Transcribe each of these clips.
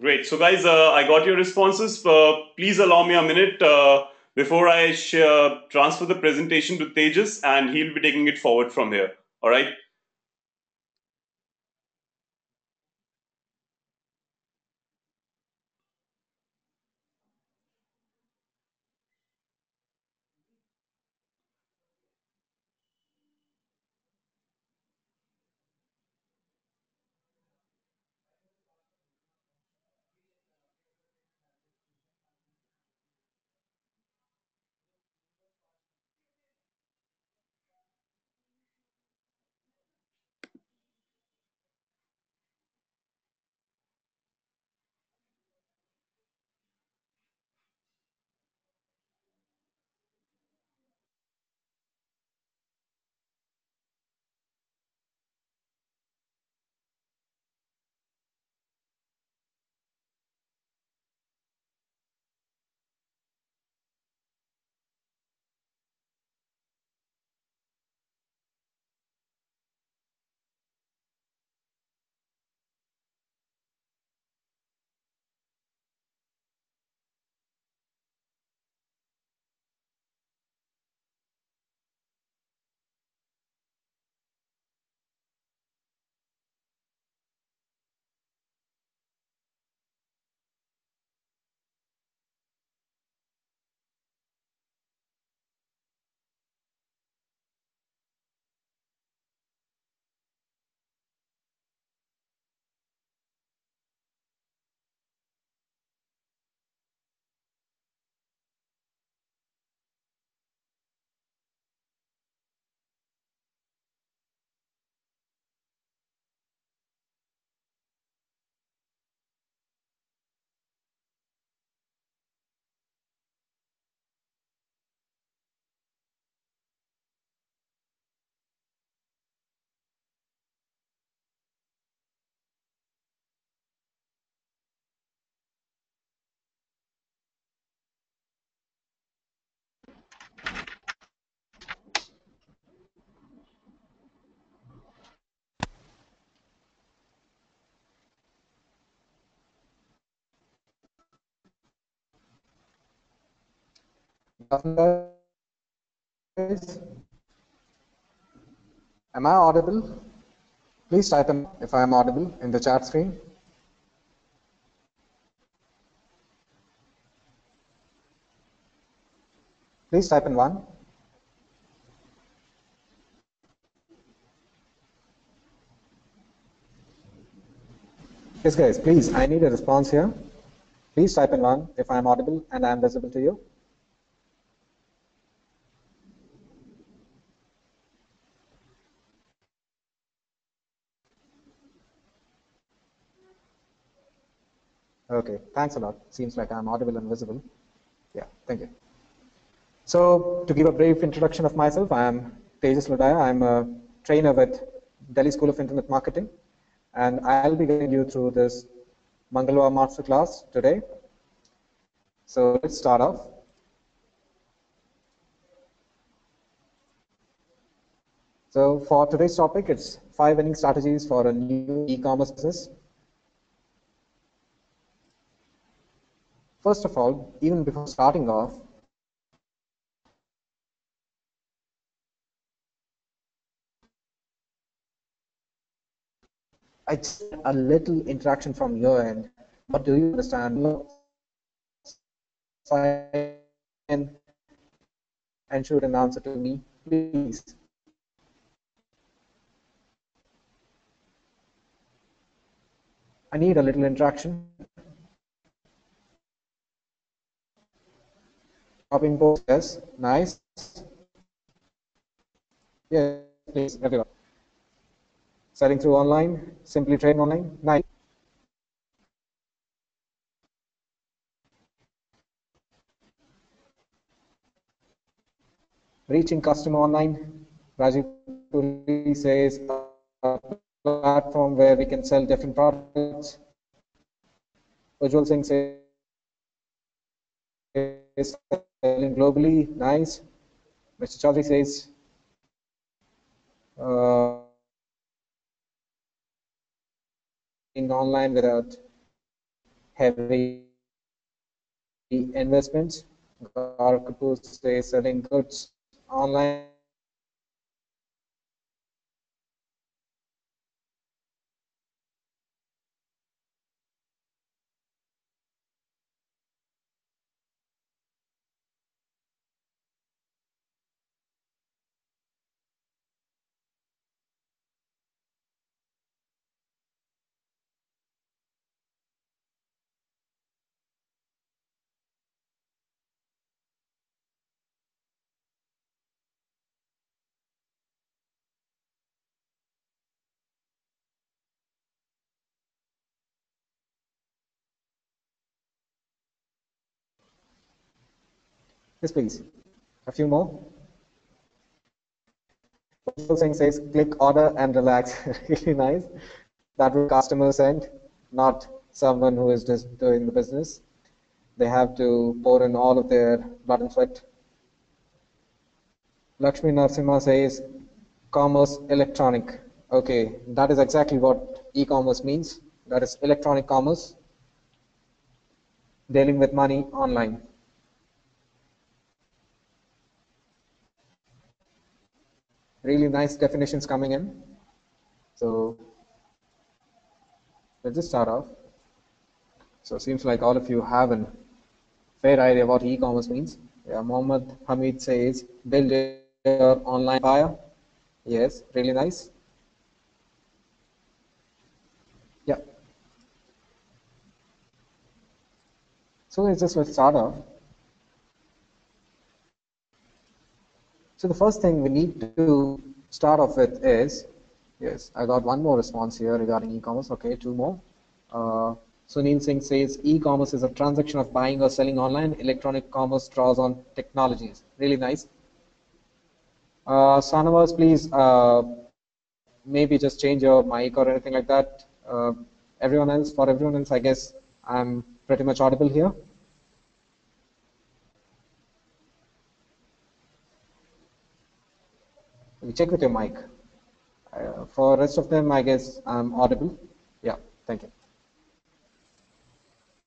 Great. So, guys, uh, I got your responses. Uh, please allow me a minute uh, before I uh, transfer the presentation to Tejas, and he'll be taking it forward from here. All right. Am I audible? Please type in if I am audible in the chat screen. Please type in one. Yes, guys, please, I need a response here. Please type in one if I am audible and I am visible to you. Okay, thanks a lot. Seems like I'm audible and visible. Yeah, thank you. So to give a brief introduction of myself, I am Tejas Lodaya. I'm a trainer with Delhi School of Internet Marketing, and I'll be guiding you through this Mangalwar Masterclass today. So let's start off. So for today's topic, it's five winning strategies for a new e-commerce business. First of all, even before starting off, I just a little interaction from your end. What do you understand? And should an answer to me, please. I need a little interaction. Shopping post, yes, nice. Yes, please, everyone. Selling through online, simply train online, nice. Reaching customer online, Rajiv Puri says a platform where we can sell different products. Ujjwal Singh says selling globally, nice. Mr. Chaudhary says, uh, in online without heavy investments. Gaurav Kapoor says selling goods online Yes, please. A few more. Singh says, click order and relax. really nice. That will customer send, not someone who is just doing the business. They have to pour in all of their blood and sweat. Lakshmi Narsimha says, commerce electronic. Okay, that is exactly what e-commerce means. That is electronic commerce, dealing with money online. Really nice definitions coming in. So let's just start off. So it seems like all of you have a fair idea what e-commerce means. Yeah, Mohammed Hamid says, build your online buyer. Yes, really nice. Yeah. So let's just start off. So the first thing we need to start off with is, yes, I got one more response here regarding e-commerce. Okay, two more. Uh, Sunil Singh says e-commerce is a transaction of buying or selling online. Electronic commerce draws on technologies. Really nice. Uh, Sanavas, please uh, maybe just change your mic or anything like that. Uh, everyone else, for everyone else, I guess I'm pretty much audible here. Check with your mic. Uh, for rest of them, I guess I'm audible. Yeah, thank you.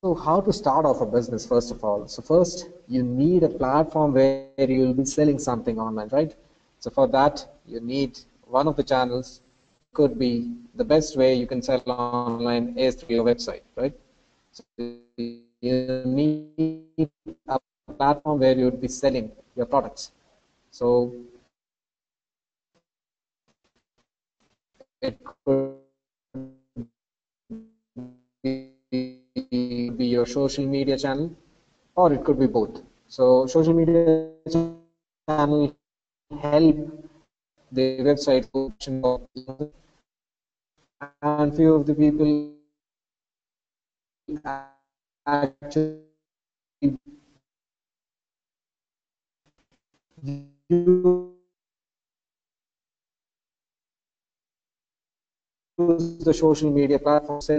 So how to start off a business, first of all. So first, you need a platform where you'll be selling something online, right? So for that, you need one of the channels could be the best way you can sell online is through your website, right? So you need a platform where you would be selling your products. So it could be your social media channel or it could be both. So social media channel help the website and few of the people actually use the social media platforms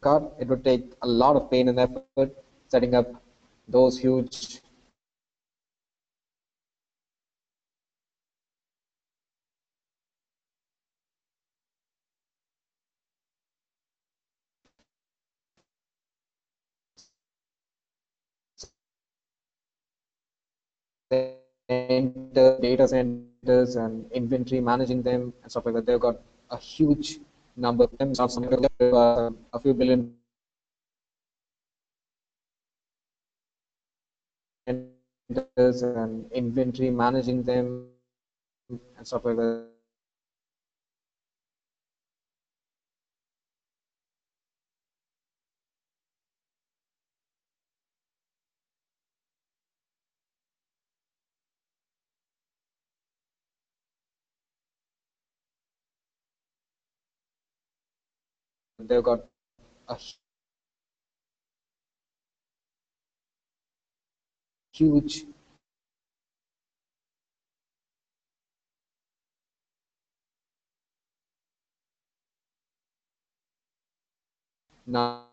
God, it would take a lot of pain and effort setting up those huge data centers and inventory, managing them and stuff like that. They've got a huge number of them, a few billion and inventory, managing them and stuff like that. They've got a huge now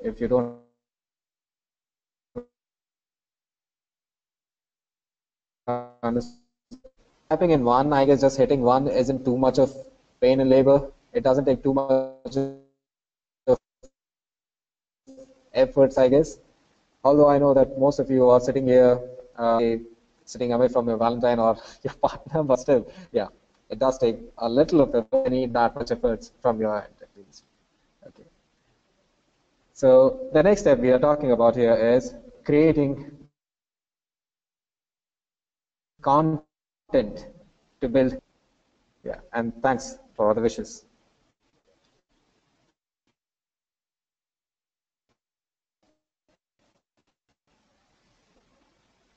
if you don't Typing in one, I guess just hitting one isn't too much of pain and labor. It doesn't take too much of efforts, I guess. Although I know that most of you are sitting here, uh, sitting away from your Valentine or your partner, but still, yeah, it does take a little of effort. need that much efforts from your end, at least. So the next step we are talking about here is creating content to build. Yeah, and thanks for the wishes.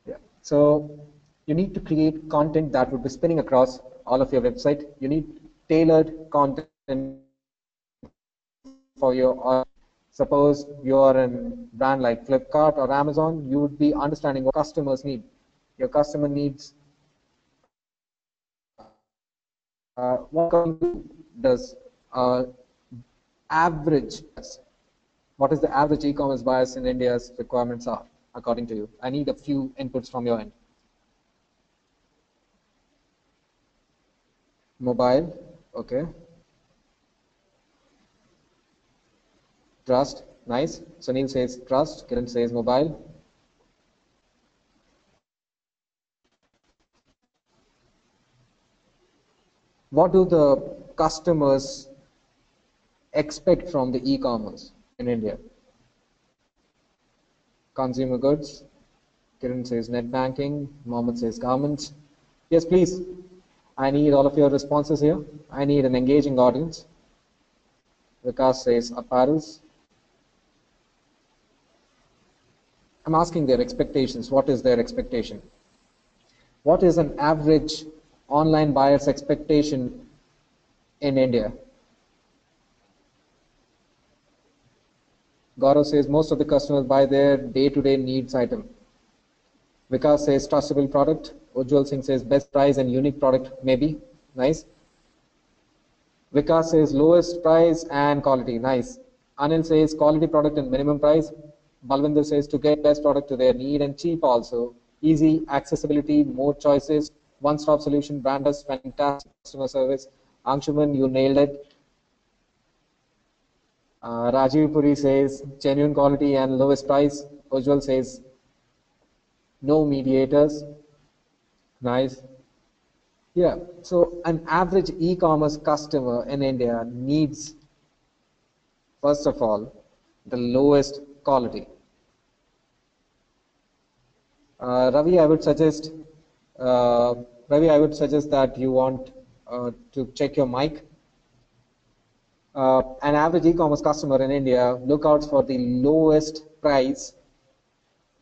Yeah, so you need to create content that would be spinning across all of your website. You need tailored content for your suppose you're a brand like Flipkart or Amazon, you would be understanding what customers need. Your customer needs uh, what does uh, average what is the average e-commerce buyers in India's requirements are according to you? I need a few inputs from your end. Mobile, okay. Trust, nice. Sunil says trust, Kiran says mobile. What do the customers expect from the e-commerce in India? Consumer goods. Kiran says net banking. Mohammed says garments. Yes, please. I need all of your responses here. I need an engaging audience. Vikas says apparels. I'm asking their expectations. What is their expectation? What is an average online buyer's expectation in India? Gaurav says most of the customers buy their day-to-day -day needs item. Vikas says trustable product. Ujjwal Singh says best price and unique product, maybe. Nice. Vikas says lowest price and quality. Nice. Anil says quality product and minimum price. Balwinder says to get best product to their need and cheap also. Easy accessibility, more choices, one-stop solution, branders, fantastic customer service. Anshuman, you nailed it. Uh, Rajiv Puri says genuine quality and lowest price. Ujjwal says no mediators. Nice. Yeah, so an average e-commerce customer in India needs, first of all, the lowest quality. Uh, Ravi, I would suggest, uh, Ravi, I would suggest that you want uh, to check your mic. Uh, an average e-commerce customer in India look out for the lowest price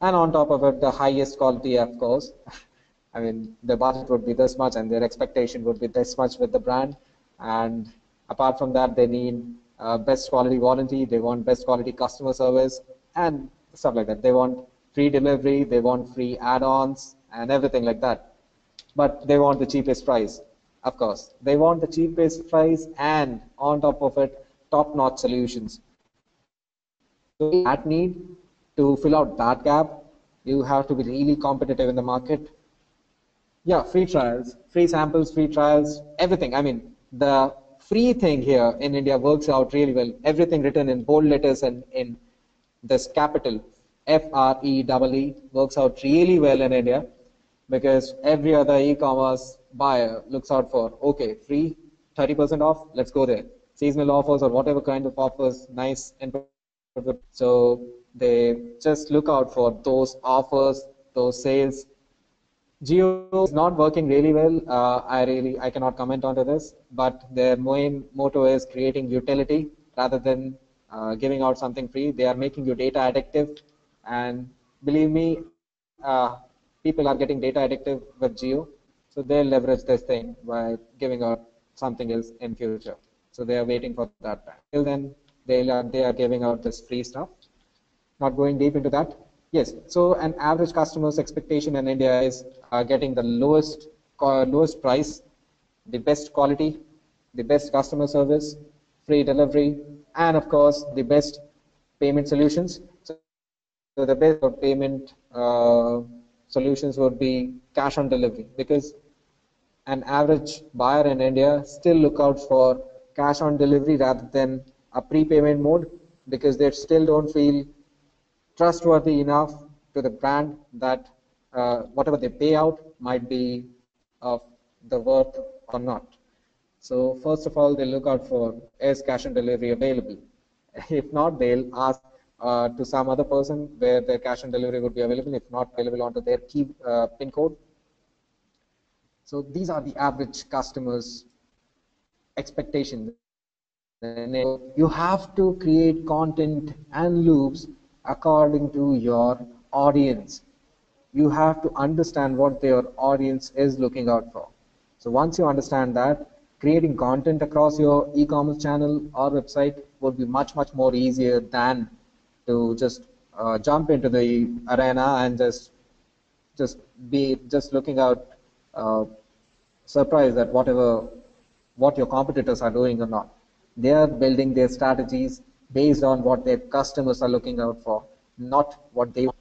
and on top of it, the highest quality, of course. I mean, the budget would be this much, and their expectation would be this much with the brand. And apart from that, they need uh, best quality warranty. They want best quality customer service and stuff like that. They want free delivery. They want free add-ons and everything like that. But they want the cheapest price, of course. They want the cheapest price and on top of it, top-notch solutions. So that need to fill out that gap, you have to be really competitive in the market. Yeah, free trials, free samples, free trials, everything. I mean, the free thing here in India works out really well. Everything written in bold letters and in this capital F-R-E-E-E works out really well in India because every other e-commerce buyer looks out for, okay, free, 30% off, let's go there. Seasonal offers or whatever kind of offers, nice. So they just look out for those offers, those sales. Jio is not working really well. Uh, I really I cannot comment onto this, but their main motto is creating utility rather than uh, giving out something free. They are making you data addictive, and believe me, uh, people are getting data addictive with Jio, so they'll leverage this thing by giving out something else in future. So they are waiting for that. Till then, they are they are giving out this free stuff not going deep into that. Yes, so an average customer's expectation in India is uh, getting the lowest lowest price, the best quality, the best customer service, free delivery, and of course the best payment solutions. So, the best payment uh, solutions would be cash on delivery because an average buyer in India still look out for cash on delivery rather than a prepayment mode because they still don't feel trustworthy enough to the brand that uh, whatever they pay out might be of the worth or not. So first of all, they look out for is cash and delivery available. If not, they'll ask uh, to some other person where their cash and delivery would be available. If not available onto their key uh, pin code. So these are the average customers' expectations. You have to create content and loops according to your audience. You have to understand what your audience is looking out for. So once you understand that, creating content across your e-commerce channel or website would be much, much more easier than to just uh, jump into the arena and just just be just looking out uh, surprised at whatever what your competitors are doing or not. They are building their strategies based on what their customers are looking out for, not what they want.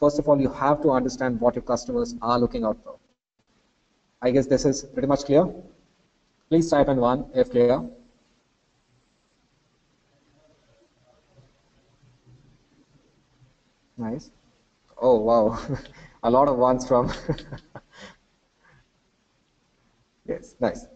First of all, you have to understand what your customers are looking out for. I guess this is pretty much clear. Please type in one if clear. Nice. Oh, wow. A lot of ones from. yes, nice.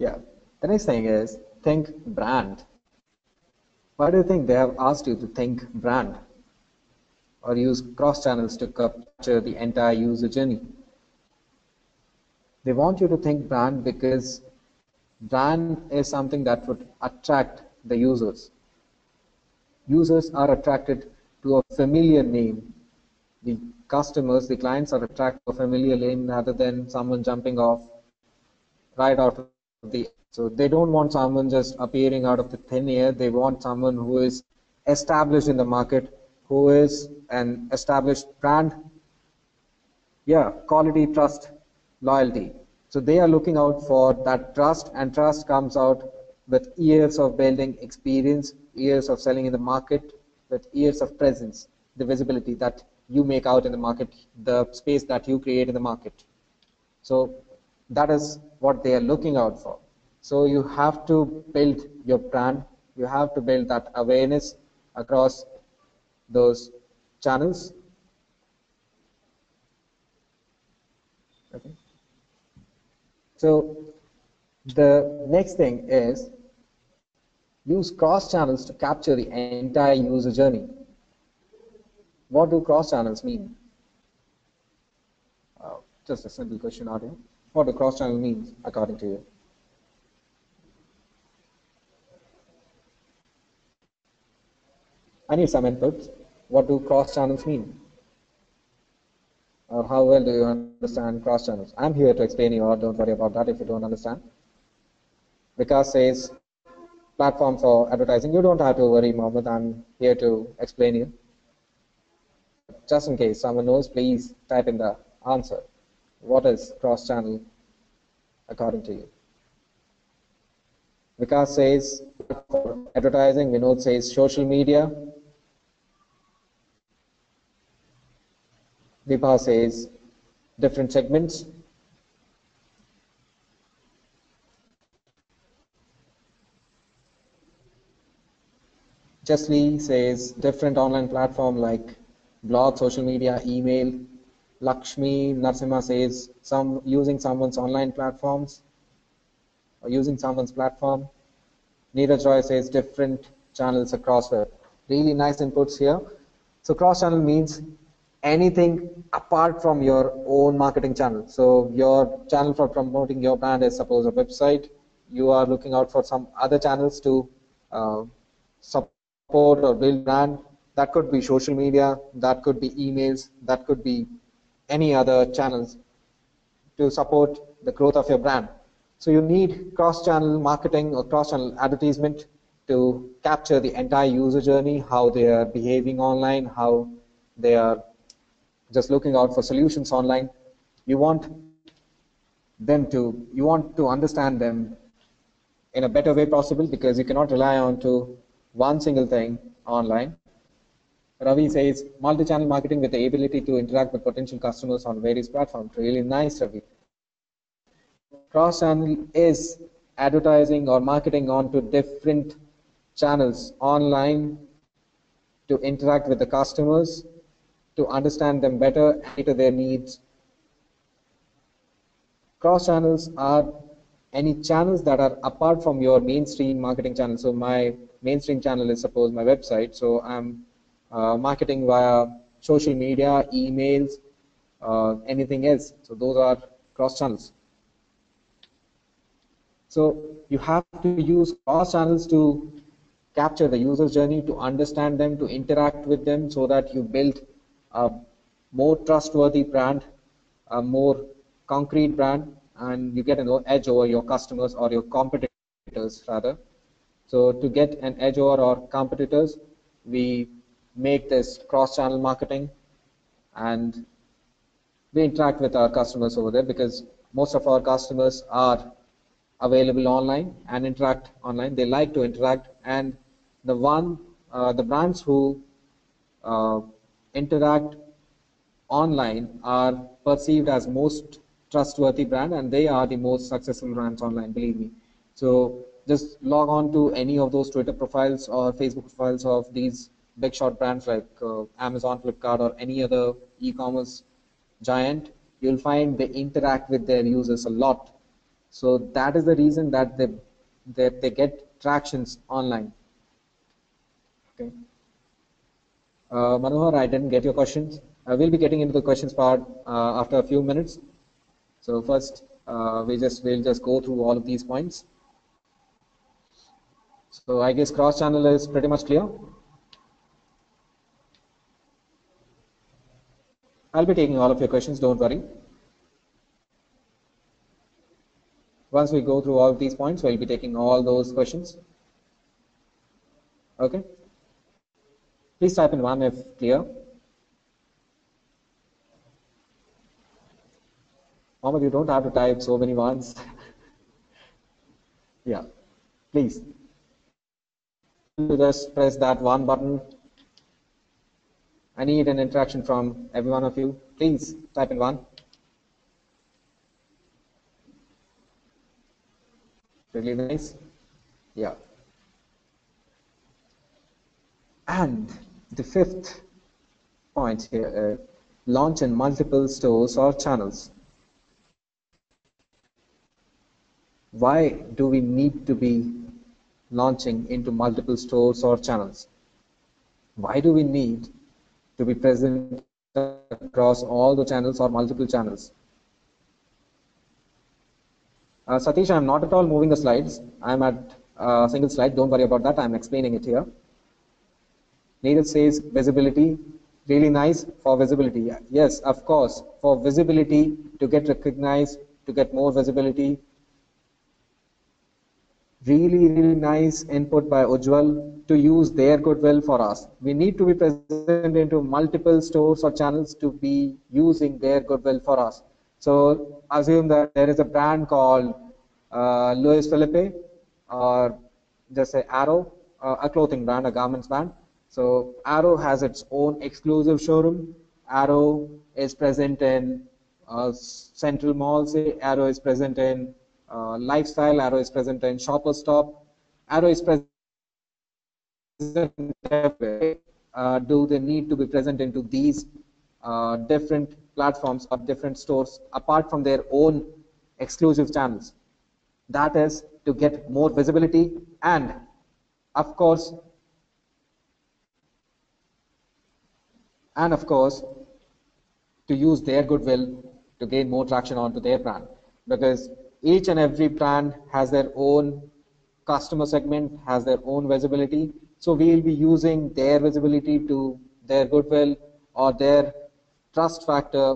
Yeah. The next thing is think brand. Why do you think they have asked you to think brand or use cross channels to capture the entire user journey? They want you to think brand because brand is something that would attract the users. Users are attracted to a familiar name. The customers, the clients are attracted to a familiar name rather than someone jumping off right out the so they don't want someone just appearing out of the thin air. They want someone who is established in the market, who is an established brand. Yeah, quality, trust, loyalty. So they are looking out for that trust, and trust comes out with years of building experience, years of selling in the market, with years of presence, the visibility that you make out in the market, the space that you create in the market. So that is what they are looking out for. So you have to build your brand. You have to build that awareness across those channels. Okay. So the next thing is use cross channels to capture the entire user journey. What do cross channels mean? Uh, just a simple question out here. What do cross channel means according to you? I need some input. What do cross channels mean? Or how well do you understand cross channels? I'm here to explain you all. Don't worry about that if you don't understand. Vikas says platform for advertising. You don't have to worry, Mohammed. I'm here to explain you. Just in case someone knows, please type in the answer. What is cross channel according to you? Vikas says advertising. Vinod says social media. Vibha says different segments. Chesley says different online platform like blog, social media, email. Lakshmi Narsimha says some using someone's online platforms or using someone's platform. Neeraj Roy says different channels across web. Really nice inputs here. So cross channel means anything apart from your own marketing channel. So your channel for promoting your brand is suppose a website. You are looking out for some other channels to uh, support or build brand. That could be social media. That could be emails. That could be any other channels to support the growth of your brand. So you need cross-channel marketing or cross-channel advertisement to capture the entire user journey, how they are behaving online, how they are just looking out for solutions online. you want them to, you want to understand them in a better way possible because you cannot rely on to one single thing online. Ravi says multi-channel marketing with the ability to interact with potential customers on various platforms. Really nice, Ravi. Cross-channel is advertising or marketing onto different channels online to interact with the customers, to understand them better, cater their needs. Cross channels are any channels that are apart from your mainstream marketing channel. So my mainstream channel is suppose my website. So I'm marketing via social media, emails, uh, anything else. So those are cross channels. So you have to use cross channels to capture the user's journey, to understand them, to interact with them so that you build a more trustworthy brand, a more concrete brand, and you get an edge over your customers or your competitors rather. So to get an edge over our competitors, we make this cross-channel marketing and we interact with our customers over there because most of our customers are available online and interact online. They like to interact, and the one, uh, the brands who uh, interact online are perceived as most trustworthy brand, and they are the most successful brands online. Believe me. So just log on to any of those Twitter profiles or Facebook profiles of these big shot brands like uh, Amazon, Flipkart, or any other e-commerce giant. You'll find they interact with their users a lot so that is the reason that they that they get tractions online. Okay. Uh, Manohar, I didn't get your questions. I will be getting into the questions part uh, after a few minutes. So first, uh, we just we'll just go through all of these points. So I guess cross channel is pretty much clear. I'll be taking all of your questions. Don't worry. Once we go through all of these points, we'll be taking all those questions. Okay. Please type in one if clear. Mohammed, you don't have to type so many ones. yeah, please. Just press that one button. I need an interaction from every one of you. Please type in one. Really nice. Yeah. And the fifth point here, uh, launch in multiple stores or channels. Why do we need to be launching into multiple stores or channels? Why do we need to be present across all the channels or multiple channels? Uh, Satish, I'm not at all moving the slides. I'm at a single slide. Don't worry about that. I'm explaining it here. Needle says visibility. Really nice for visibility. Yes, of course. For visibility, to get recognized, to get more visibility. Really, really nice input by Ujjwal to use their goodwill for us. We need to be present into multiple stores or channels to be using their goodwill for us. So assume that there is a brand called uh, Louis Philippe or just say Arrow, uh, a clothing brand, a garments brand. So Arrow has its own exclusive showroom. Arrow is present in uh, Central Mall, say Arrow is present in uh, Lifestyle, Arrow is present in Shoppers Stop, Arrow is present uh, do they need to be present into these uh, different platforms or different stores apart from their own exclusive channels. That is to get more visibility and of course and of course to use their goodwill to gain more traction onto their brand because each and every brand has their own customer segment has their own visibility so we will be using their visibility to their goodwill or their trust factor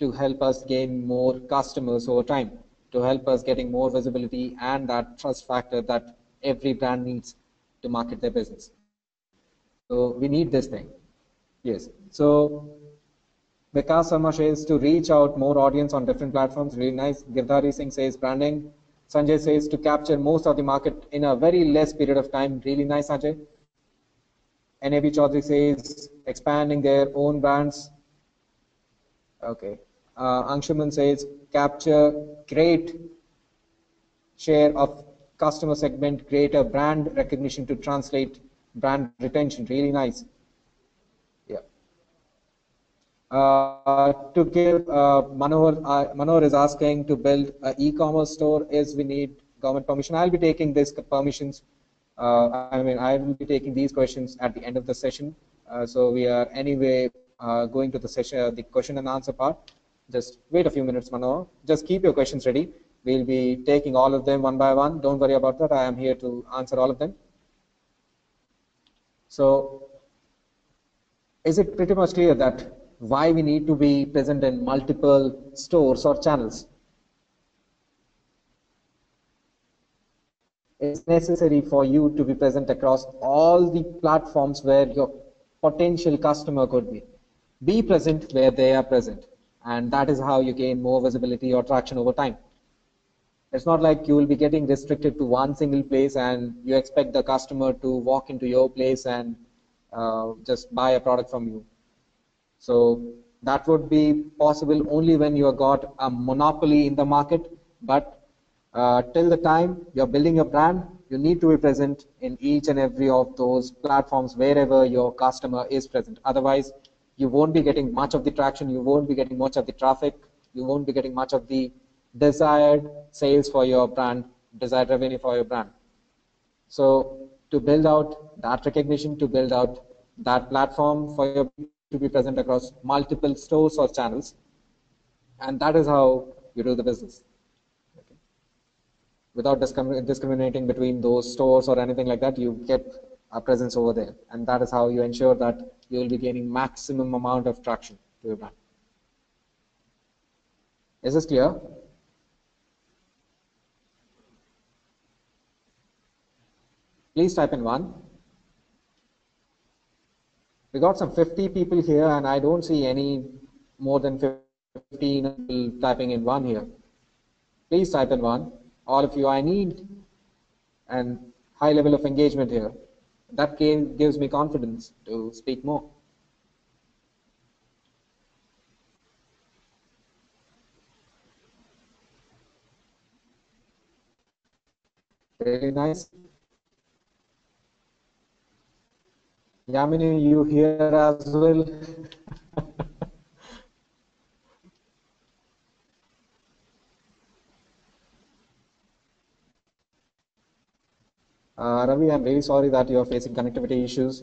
to help us gain more customers over time, to help us getting more visibility and that trust factor that every brand needs to market their business. So we need this thing. Yes. So Vikas Sharma says to reach out more audience on different platforms. Really nice. Girdhari Singh says branding. Sanjay says to capture most of the market in a very less period of time. Really nice, Sanjay. NAB Chaudhary says expanding their own brands. Okay. Uh, Anshuman says capture great share of customer segment, greater brand recognition to translate brand retention. Really nice. Uh, to give uh, Manohar, uh, Manohar is asking to build an e-commerce store is we need government permission. I'll be taking this permissions. I mean, I will be taking these questions at the end of the session. So we are anyway going to the session, the question and answer part. Just wait a few minutes, Manohar. Just keep your questions ready. We'll be taking all of them one by one. Don't worry about that. I am here to answer all of them. So is it pretty much clear that why we need to be present in multiple stores or channels? It's necessary for you to be present across all the platforms where your potential customer could be. Be present where they are present. And that is how you gain more visibility or traction over time. It's not like you will be getting restricted to one single place and you expect the customer to walk into your place and uh, just buy a product from you. So that would be possible only when you have got a monopoly in the market. But uh, till the time you're building your brand, you need to be present in each and every of those platforms wherever your customer is present. Otherwise, you won't be getting much of the traction, you won't be getting much of the traffic, you won't be getting much of the desired sales for your brand, desired revenue for your brand. So to build out that recognition, to build out that platform for you to be present across multiple stores or channels, and that is how you do the business. Okay. Without discriminating between those stores or anything like that, you get a presence over there, and that is how you ensure that you will be gaining maximum amount of traction to your brand. Is this clear? Please type in one. We got some 50 people here and I don't see any more than 15 people typing in one here. Please type in one. All of you, I need an high level of engagement here. That gives me confidence to speak more. Very nice. Yamini, you here as well? uh, Ravi, I'm very sorry that you're facing connectivity issues.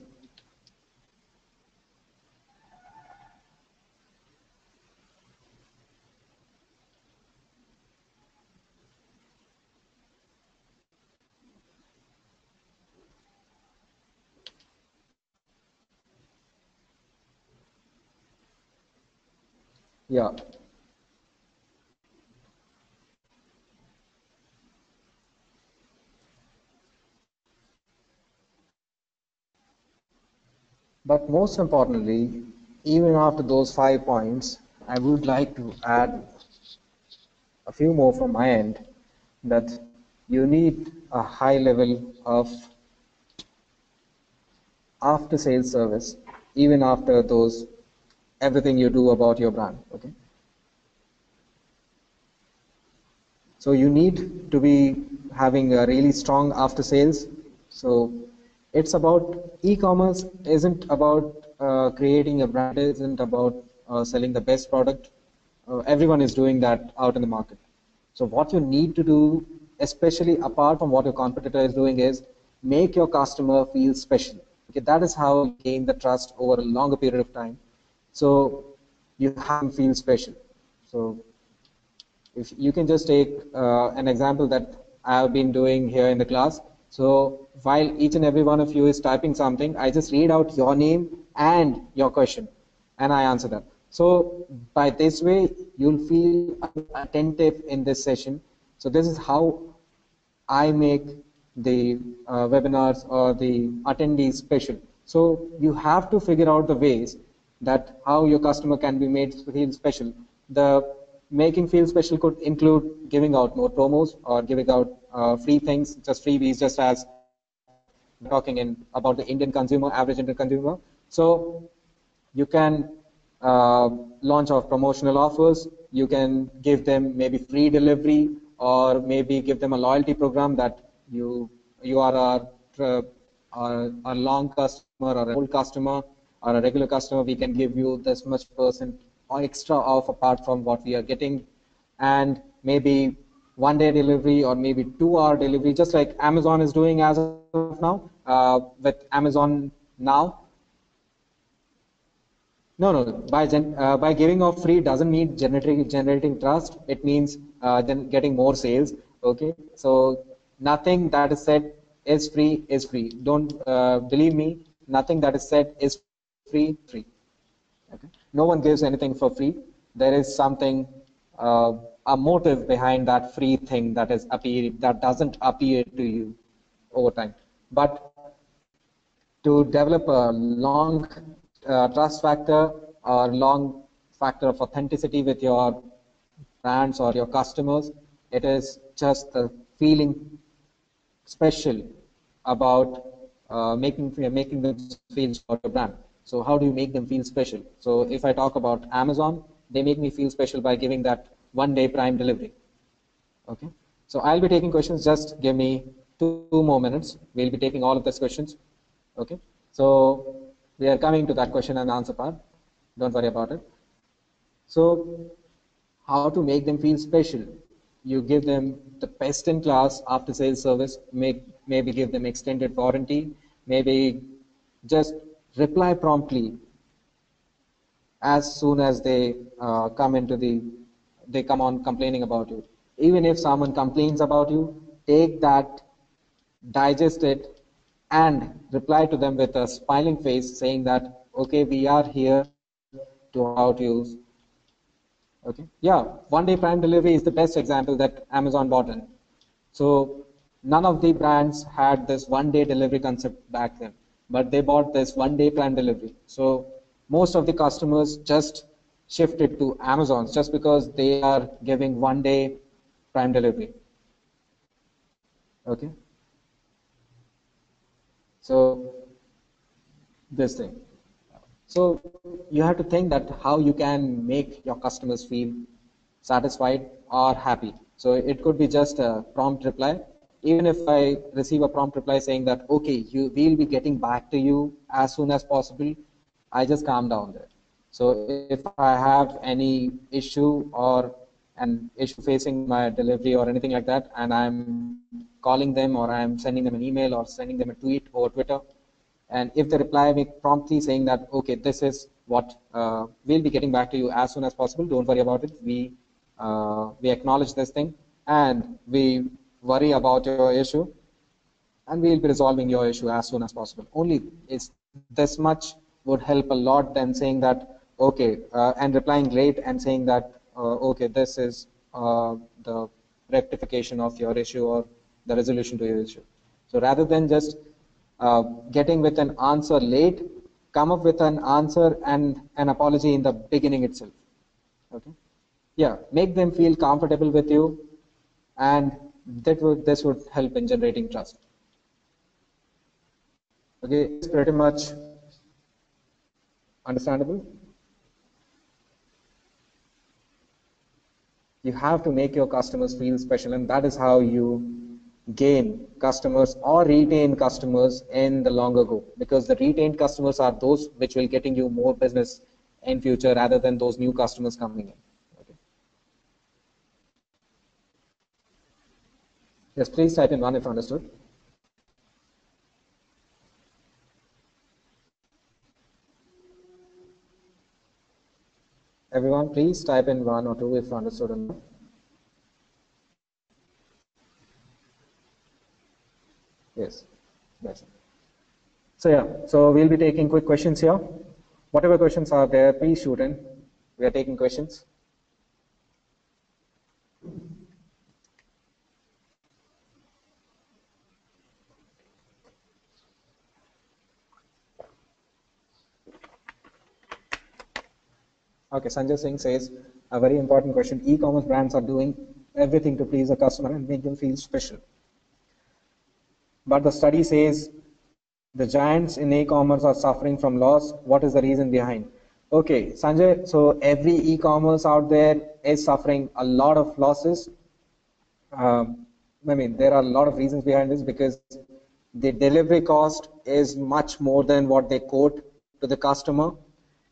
Yeah. But most importantly, even after those five points, I would like to add a few more from my end that you need a high level of after sales service even after those everything you do about your brand. Okay. So you need to be having a really strong after sales. So it's about e-commerce isn't about uh, creating a brand, isn't about uh, selling the best product. Uh, everyone is doing that out in the market. So what you need to do, especially apart from what your competitor is doing, is make your customer feel special. Okay, that is how you gain the trust over a longer period of time. So you have to feel special. So if you can just take uh, an example that I have been doing here in the class. So while each and every one of you is typing something, I just read out your name and your question, and I answer that. So by this way, you'll feel attentive in this session. So this is how I make the uh, webinars or the attendees special. So you have to figure out the ways that how your customer can be made feel special. The making feel special could include giving out more promos or giving out uh, free things, just freebies, just as talking in about the Indian consumer, average Indian consumer. So you can uh, launch of promotional offers. You can give them maybe free delivery or maybe give them a loyalty program that you you are a, a, a long customer or an old customer or a regular customer. We can give you this much percent extra off apart from what we are getting, and maybe one day delivery or maybe two hour delivery, just like Amazon is doing as of now uh, with Amazon Now. No, no, by, gen, uh, by giving off free doesn't mean generating, generating trust. It means uh, then getting more sales. Okay, so nothing that is said is free is free. Don't uh, believe me. Nothing that is said is free free. Okay, no one gives anything for free. There is something uh, a motive behind that free thing that is appear that doesn't appear to you over time. But to develop a long uh, trust factor or long factor of authenticity with your brands or your customers, it is just the feeling special about uh, making making them feel about your brand. So how do you make them feel special? So if I talk about Amazon, they make me feel special by giving that one day prime delivery. Okay. So I'll be taking questions. Just give me two, two more minutes. We'll be taking all of these questions. Okay. So we are coming to that question and answer part. Don't worry about it. So how to make them feel special? You give them the best in class after sales service. Maybe give them extended warranty. Maybe just reply promptly as soon as they uh, come into the they come on complaining about you. Even if someone complains about you, take that, digest it, and reply to them with a smiling face saying that, okay, we are here to how you. Okay, yeah, one day prime delivery is the best example that Amazon bought in. So none of the brands had this one day delivery concept back then, but they bought this one day prime delivery. So most of the customers just shifted to Amazon just because they are giving one day prime delivery. Okay. So this thing. So you have to think that how you can make your customers feel satisfied or happy. So it could be just a prompt reply. Even if I receive a prompt reply saying that, okay, you will be getting back to you as soon as possible, I just calm down there. So if I have any issue or an issue facing my delivery or anything like that, and I'm calling them or I'm sending them an email or sending them a tweet or Twitter, and if they reply me promptly saying that, okay, this is what uh, we'll be getting back to you as soon as possible, don't worry about it. We, uh, we acknowledge this thing and we worry about your issue and we'll be resolving your issue as soon as possible. Only is this much would help a lot than saying that okay, uh, and replying late and saying that, uh, okay, this is uh, the rectification of your issue or the resolution to your issue. So rather than just uh, getting with an answer late, come up with an answer and an apology in the beginning itself. Okay. Yeah, make them feel comfortable with you, and that would this would help in generating trust. Okay, it's pretty much understandable. you have to make your customers feel special and that is how you gain customers or retain customers in the longer go because the retained customers are those which will getting you more business in future rather than those new customers coming in yes please type in one if understood Everyone, please type in one or two if understood or. Yes, that's it. So yeah, so we'll be taking quick questions here. Whatever questions are there, please shoot in. We are taking questions. Okay, Sanjay Singh says a very important question. E-commerce brands are doing everything to please the customer and make them feel special. But the study says the giants in e-commerce are suffering from loss. What is the reason behind? Okay, Sanjay, so every e-commerce out there is suffering a lot of losses. Um, I mean, there are a lot of reasons behind this because the delivery cost is much more than what they quote to the customer.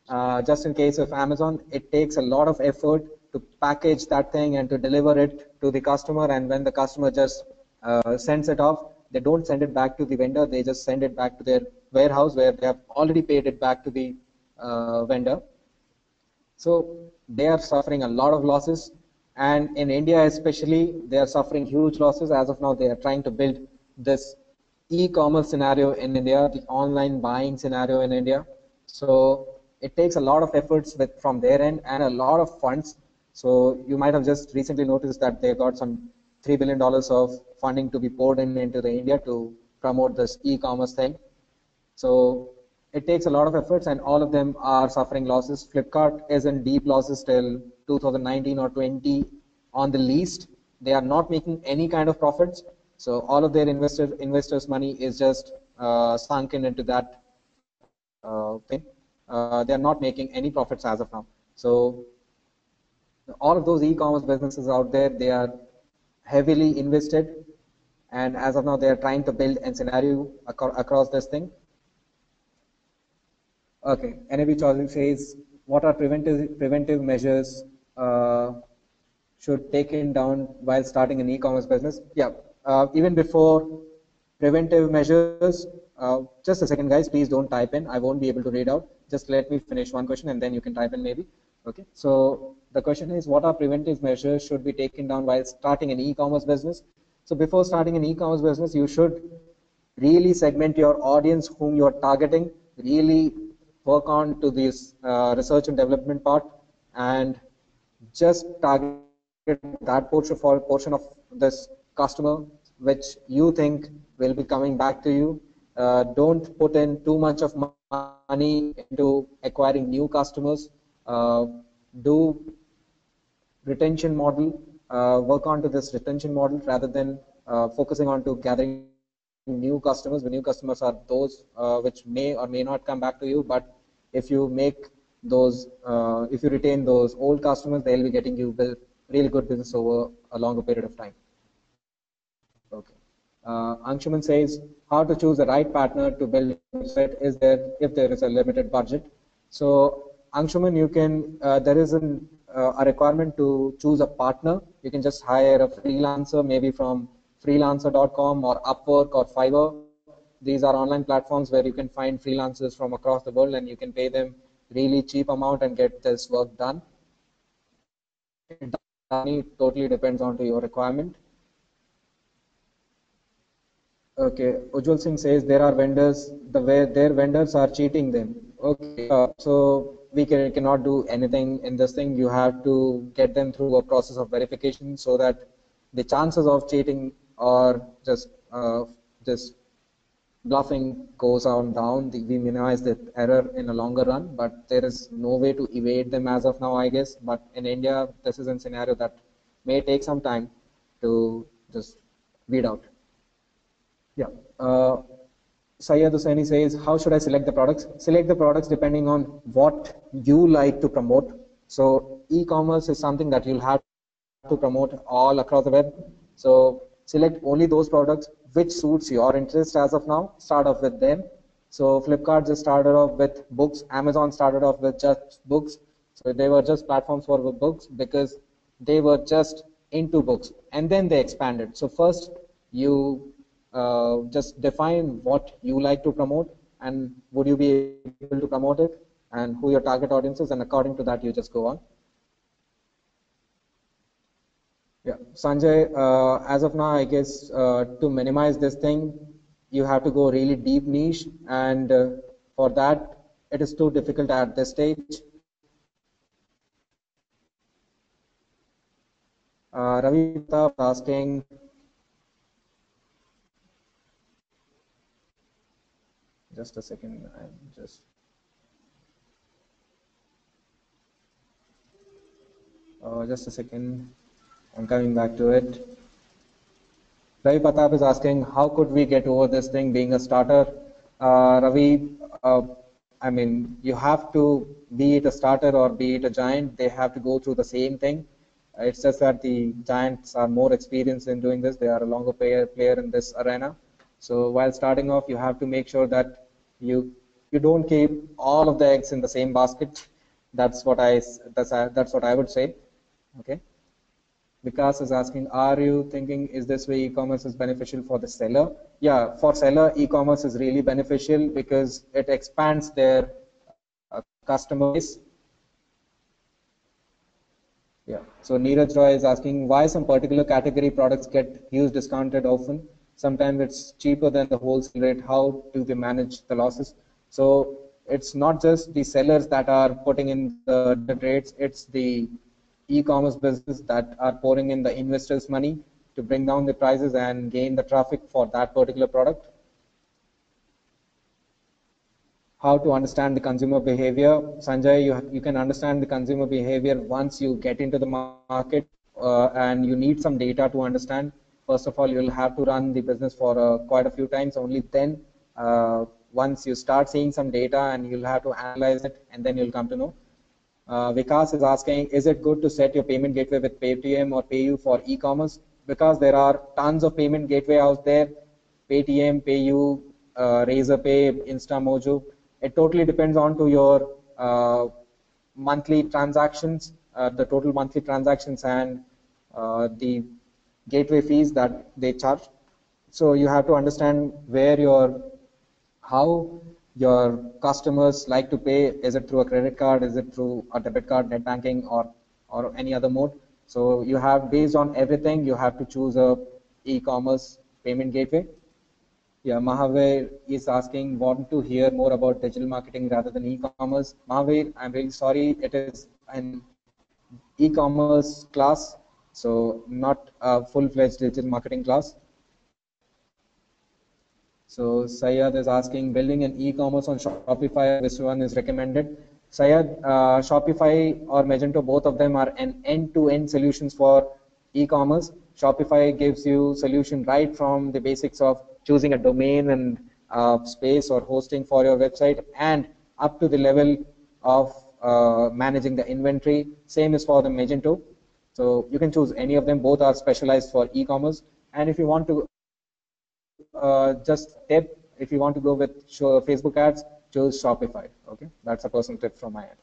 Uh, just in case of Amazon, it takes a lot of effort to package that thing and to deliver it to the customer. And when the customer just uh, sends it off, they don't send it back to the vendor. They just send it back to their warehouse where they have already paid it back to the uh, vendor. So they are suffering a lot of losses. And in India especially, they are suffering huge losses. As of now, they are trying to build this e-commerce scenario in India, the online buying scenario in India. So it takes a lot of efforts with from their end and a lot of funds. So you might have just recently noticed that they got some three billion dollars of funding to be poured in into the India to promote this e-commerce thing. So it takes a lot of efforts and all of them are suffering losses. Flipkart is in deep losses till 2019 or 20 on the least. They are not making any kind of profits. So all of their investor, investors' money is just uh, sunken into that uh, thing. Uh, they are not making any profits as of now. So all of those e-commerce businesses out there, they are heavily invested. And as of now, they are trying to build a scenario across this thing. Okay, NAB Chaudhary says, what are preventive preventive measures uh, should taken down while starting an e-commerce business? Yeah, uh, even before preventive measures, uh, just a second, guys, please don't type in. I won't be able to read out. Just let me finish one question and then you can type in maybe. Okay, so the question is, what are preventive measures should be taken down while starting an e-commerce business? So before starting an e-commerce business, you should really segment your audience whom you're targeting, really work on to this uh, research and development part and just target that portion for portion of this customer which you think will be coming back to you uh, don't put in too much of money into acquiring new customers uh, do retention model uh, work on to this retention model rather than uh, focusing on to gathering new customers. The new customers are those uh, which may or may not come back to you, but if you make those, uh, if you retain those old customers, they'll be getting you really good business over a longer period of time. Uh, Anshuman says, how to choose the right partner to build website is there if there is a limited budget. So Anshuman, you can, uh, there is an, uh, a requirement to choose a partner. You can just hire a freelancer, maybe from freelancer.com or Upwork or Fiverr. These are online platforms where you can find freelancers from across the world and you can pay them really cheap amount and get this work done. It totally depends on to your requirement. Okay, Ujjwal Singh says there are vendors, the way their vendors are cheating them. Okay, uh, so we can, cannot do anything in this thing. You have to get them through a process of verification so that the chances of cheating or just uh, just bluffing goes on down. We minimize the error in a longer run, but there is no way to evade them as of now, I guess. But in India, this is a scenario that may take some time to just weed out. Yeah. Uh, Syed says, how should I select the products? Select the products depending on what you like to promote. So e-commerce is something that you'll have to promote all across the web. So select only those products which suits your interest as of now. Start off with them. So Flipkart just started off with books. Amazon started off with just books. So they were just platforms for books because they were just into books. And then they expanded. So first you uh, just define what you like to promote and would you be able to promote it and who your target audience is and according to that you just go on. Yeah, Sanjay, uh, as of now, I guess uh, to minimize this thing, you have to go really deep niche, and uh, for that, it is too difficult at this stage. Uh, Ravi asking, just a second, I'm just. Uh, just a second. I'm coming back to it. Ravi Patap is asking, how could we get over this thing being a starter? Uh, Ravi, uh, I mean, you have to, be it a starter or be it a giant, they have to go through the same thing. It's just that the giants are more experienced in doing this. They are a longer player, player in this arena. So while starting off, you have to make sure that you you don't keep all of the eggs in the same basket. That's what I that's that's what I would say. Okay. Vikas is asking, are you thinking is this way e-commerce is beneficial for the seller? Yeah, for seller, e-commerce is really beneficial because it expands their uh, customer base. Yeah. So Neeraj Roy is asking why some particular category products get huge discounted often. Sometimes it's cheaper than the wholesale rate. How do they manage the losses? So it's not just the sellers that are putting in the rates, it's the e-commerce business that are pouring in the investors' money to bring down the prices and gain the traffic for that particular product. How to understand the consumer behavior. Sanjay, you, you can understand the consumer behavior once you get into the market uh, and you need some data to understand. First of all, you'll have to run the business for uh, quite a few times. Only then, uh, once you start seeing some data and you'll have to analyze it and then you'll come to know. Uh, Vikas is asking, is it good to set your payment gateway with Paytm or PayU for e-commerce? Because there are tons of payment gateway out there, Paytm, PayU, uh, Razorpay, Instamojo. It totally depends on to your uh, monthly transactions, uh, the total monthly transactions and uh, the gateway fees that they charge. So you have to understand where your, how your customers like to pay? Is it through a credit card? Is it through a debit card, net banking, or or any other mode? So you have based on everything, you have to choose a e-commerce payment gateway. Yeah, Mahavir is asking, want to hear more about digital marketing rather than e-commerce. Mahavir, I'm really sorry, it is an e-commerce class, so not a full-fledged digital marketing class. So Sayed is asking, building an e-commerce on Shopify, which one is recommended? Sayed, uh, Shopify or Magento, both of them are an end-to-end -end solutions for e-commerce. Shopify gives you solution right from the basics of choosing a domain and uh, space or hosting for your website and up to the level of uh, managing the inventory. Same is for the Magento. So you can choose any of them. Both are specialized for e-commerce. And if you want to uh, just tip if you want to go with Facebook ads, choose Shopify. Okay, that's a personal tip from my end.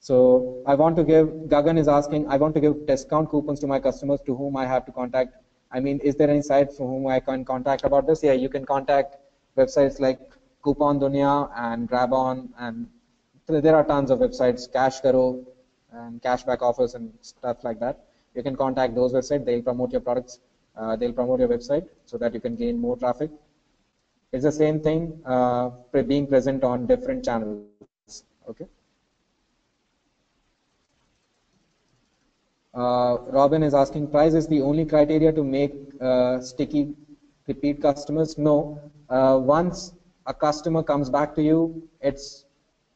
So I want to give, Gagan is asking, I want to give discount coupons to my customers to whom I have to contact. I mean, is there any site for whom I can contact about this? Yeah, you can contact websites like CouponDunia and GrabOn, and there are tons of websites, CashKaro and cashback offers and stuff like that. You can contact those websites. They'll promote your products uh, they'll promote your website so that you can gain more traffic. It's the same thing uh, being present on different channels. Okay. Uh, Robin is asking, price is the only criteria to make uh, sticky repeat customers? No. Uh, once a customer comes back to you, it's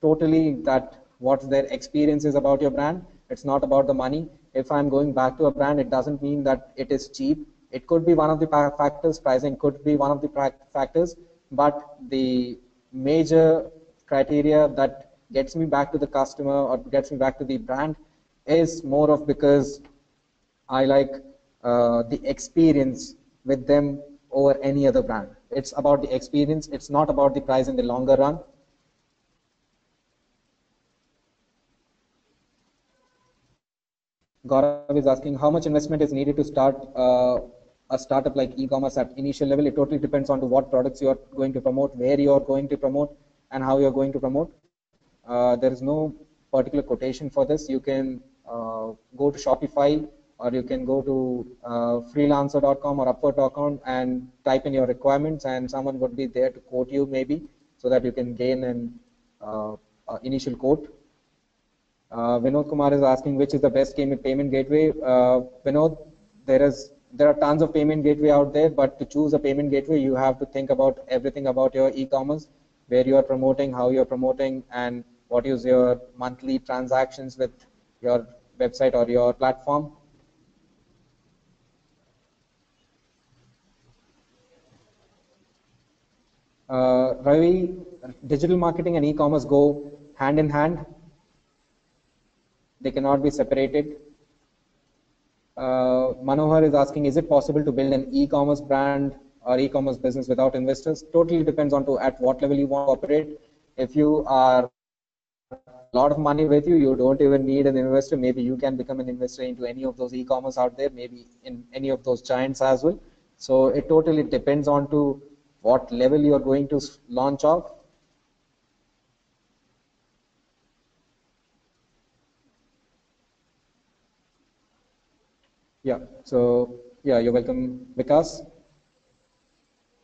totally that what their experience is about your brand. It's not about the money. If I'm going back to a brand, it doesn't mean that it is cheap it could be one of the factors, pricing could be one of the factors, but the major criteria that gets me back to the customer or gets me back to the brand is more of because I like uh, the experience with them over any other brand. It's about the experience. It's not about the price in the longer run. Gaurav is asking how much investment is needed to start uh, a startup like e-commerce at initial level. It totally depends on to what products you are going to promote, where you are going to promote, and how you are going to promote. Uh, there is no particular quotation for this. You can uh, go to Shopify or you can go to uh, freelancer.com or upwork.com and type in your requirements and someone would be there to quote you maybe so that you can gain an uh, initial quote. Uh, Vinod Kumar is asking which is the best payment gateway. Uh, Vinod, there is there are tons of payment gateway out there, but to choose a payment gateway, you have to think about everything about your e-commerce, where you are promoting, how you're promoting, and what is your monthly transactions with your website or your platform. Uh, Ravi, digital marketing and e-commerce go hand in hand. They cannot be separated. Uh, Manohar is asking, is it possible to build an e-commerce brand or e-commerce business without investors? Totally depends on to at what level you want to operate. If you are a lot of money with you, you don't even need an investor. Maybe you can become an investor into any of those e-commerce out there, maybe in any of those giants as well. So it totally depends on to what level you are going to launch off. Yeah, so yeah, you're welcome, Vikas.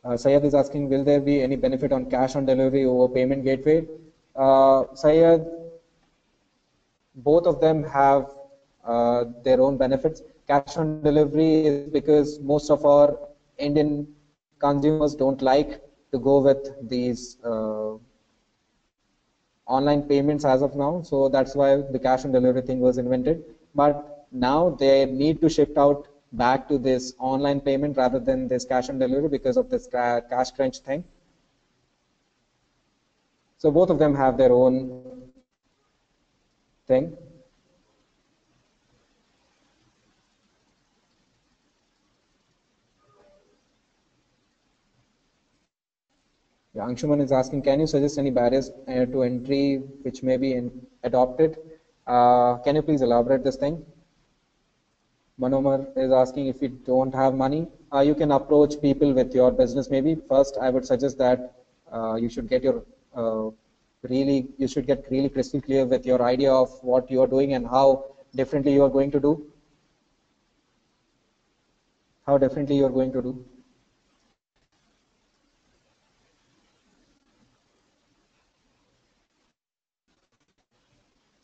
Uh, Sayed is asking, will there be any benefit on cash on delivery over payment gateway? Uh, Sayed, both of them have uh, their own benefits. Cash on delivery is because most of our Indian consumers don't like to go with these uh, online payments as of now. So that's why the cash on delivery thing was invented. But now they need to shift out back to this online payment rather than this cash on delivery because of this cash crunch thing. So both of them have their own thing. Yeah, Anshuman is asking, can you suggest any barriers uh, to entry which may be adopted? Uh, can you please elaborate this thing? Manohar is asking if you don't have money, uh, you can approach people with your business. Maybe first, I would suggest that uh, you should get your uh, really, you should get really crystal clear with your idea of what you are doing and how differently you are going to do. How differently you are going to do.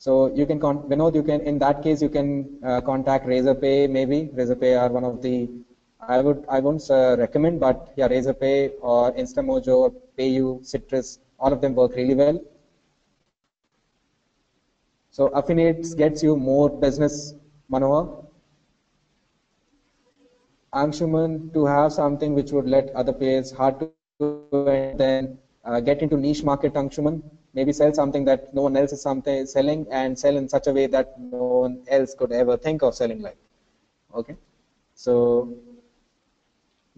So you can, con Vinod, you can, in that case, you can uh, contact Razorpay, maybe. Razorpay are one of the, I would, I won't uh, recommend, but yeah, Razorpay or Instamojo or PayU, Citrus, all of them work really well. So affiliates gets you more business, Manohar. Anshuman, to have something which would let other players hard to then uh, get into niche market, Anshuman maybe sell something that no one else is something selling and sell in such a way that no one else could ever think of selling like. Okay? So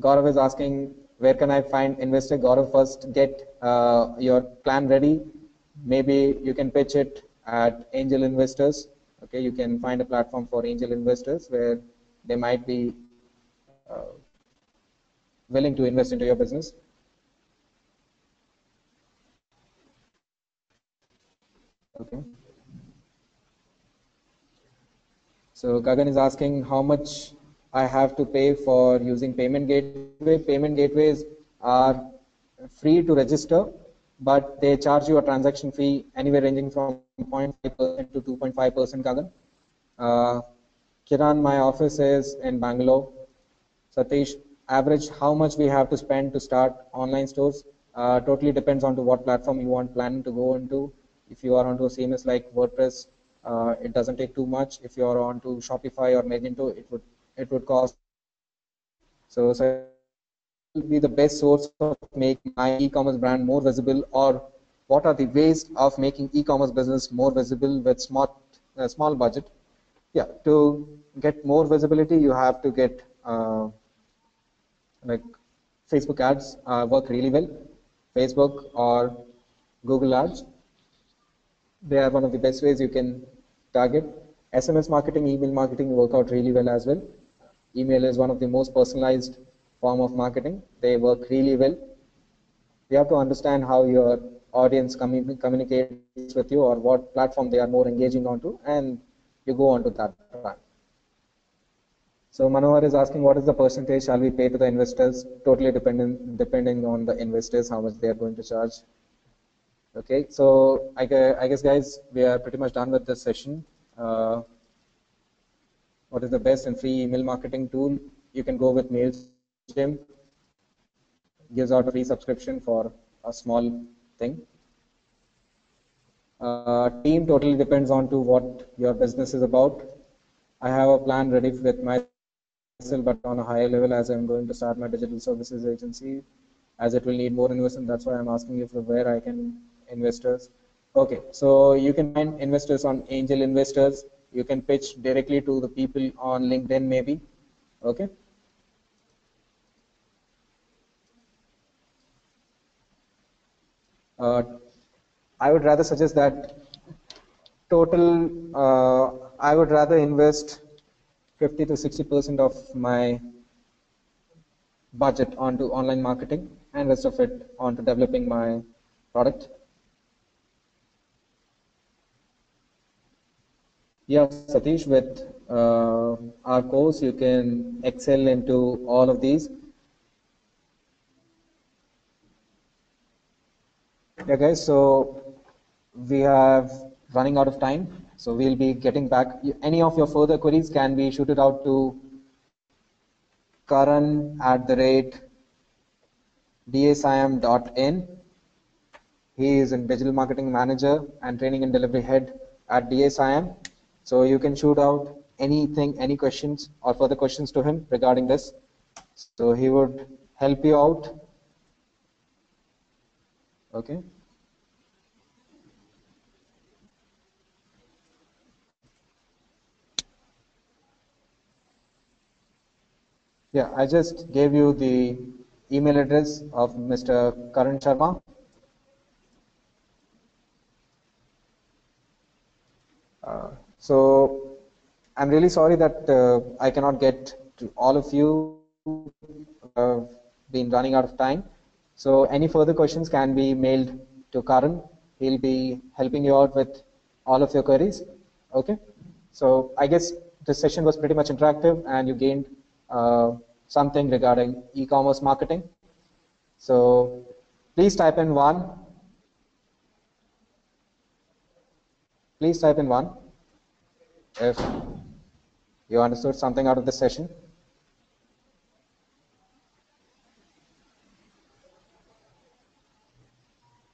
Gaurav is asking where can I find investor? Gaurav first get uh, your plan ready. Maybe you can pitch it at angel investors. Okay? You can find a platform for angel investors where they might be uh, willing to invest into your business Okay. So Gagan is asking how much I have to pay for using payment gateway. Payment gateways are free to register, but they charge you a transaction fee anywhere ranging from 0.5% to 2.5%, Gagan. Uh, Kiran, my office is in Bangalore. Satish, average how much we have to spend to start online stores. Uh, totally depends on to what platform you want planning to go into. If you are onto a CMS like WordPress, uh, it doesn't take too much. If you are onto Shopify or Magento, it would it would cost. So, so will be the best source of making my e-commerce brand more visible, or what are the ways of making e-commerce business more visible with smart uh, small budget? Yeah, to get more visibility, you have to get uh, like Facebook ads uh, work really well, Facebook or Google ads they are one of the best ways you can target. SMS marketing, email marketing work out really well as well. Email is one of the most personalized form of marketing. They work really well. You have to understand how your audience commun communicates with you or what platform they are more engaging onto and you go onto that. So Manohar is asking what is the percentage shall we pay to the investors? Totally dependent depending on the investors, how much they are going to charge. Okay, so I, I, guess guys, we are pretty much done with this session. Uh, what is the best and free email marketing tool? You can go with MailChimp. Gives out a free subscription for a small thing. Uh, team totally depends on to what your business is about. I have a plan ready with myself, but on a higher level as I'm going to start my digital services agency, as it will need more investment. That's why I'm asking you for where I can investors. Okay, so you can find investors on angel investors. You can pitch directly to the people on LinkedIn maybe. Okay. Uh, I would rather suggest that total, uh, I would rather invest 50 to 60% of my budget onto online marketing and rest of it onto developing my product. Yes, Satish, with uh, our course, you can excel into all of these. Yeah, guys, so we have running out of time. So we'll be getting back. Any of your further queries can be shooted out to Karan at the rate dsim.in. He is a digital marketing manager and training and delivery head at DSIM. So you can shoot out anything, any questions or further questions to him regarding this. So he would help you out. Okay. Yeah, I just gave you the email address of Mr. Karan Sharma. Uh, so I'm really sorry that uh, I cannot get to all of you. Uh, been running out of time. So any further questions can be mailed to Karan. He'll be helping you out with all of your queries. Okay. So I guess this session was pretty much interactive and you gained uh, something regarding e-commerce marketing. So please type in one. Please type in one if you understood something out of the session.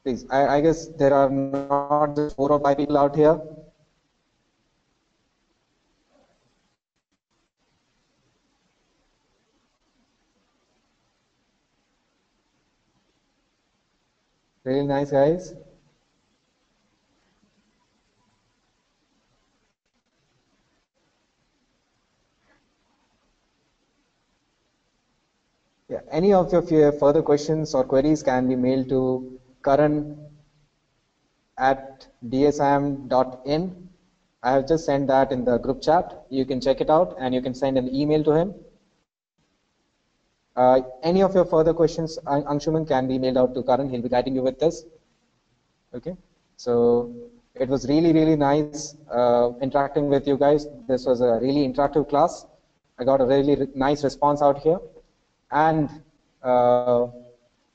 Please, I, I guess there are not four or five people out here. Really nice, guys. Yeah, any of your further questions or queries can be mailed to Karan at dsim.in. I have just sent that in the group chat. You can check it out and you can send an email to him. Uh, any of your further questions, Anshuman, can be mailed out to Karan. He'll be guiding you with this. Okay. So it was really, really nice uh, interacting with you guys. This was a really interactive class. I got a really nice response out here. And uh,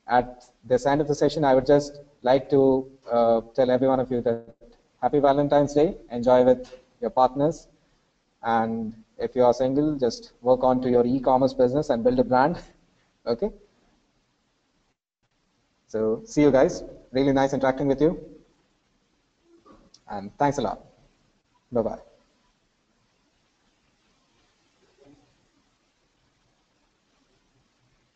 at this end of the session, I would just like to uh, tell every one of you that happy Valentine's Day. Enjoy with your partners. And if you are single, just work on to your e-commerce business and build a brand. Okay. So see you guys. Really nice interacting with you. And thanks a lot. Bye-bye.